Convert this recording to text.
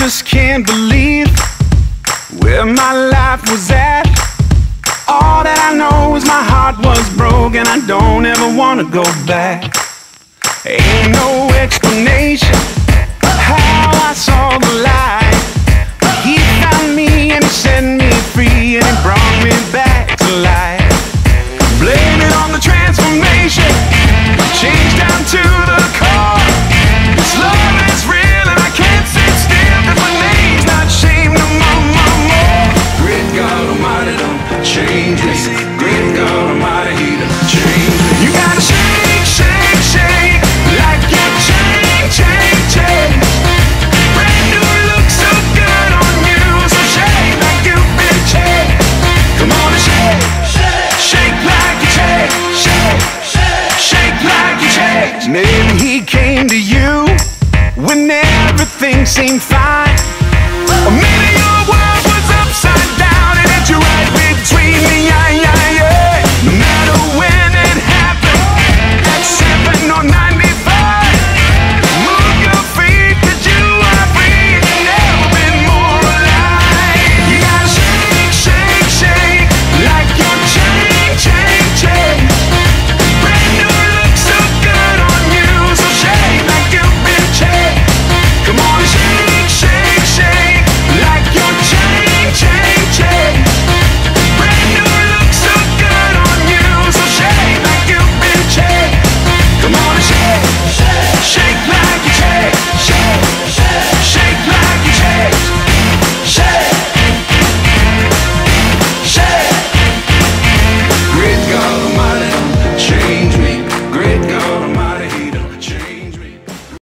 just can't believe where my life was at. All that I know is my heart was broken. I don't ever wanna go back. Ain't no explanation. Maybe he came to you when everything seemed fine.